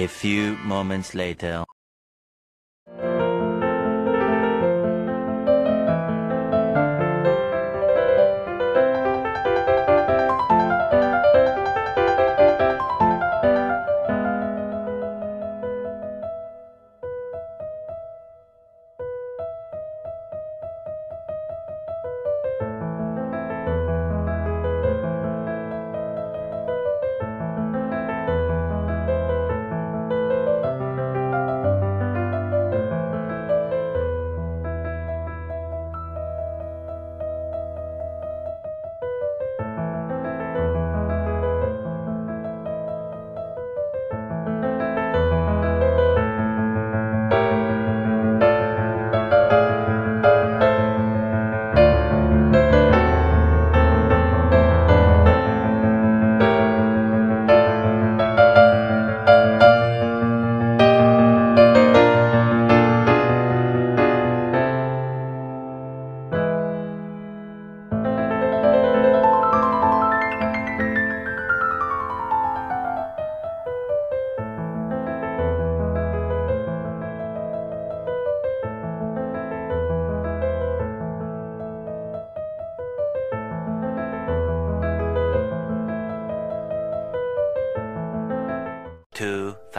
A few moments later.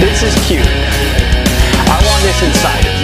This is cute. I want this inside of me.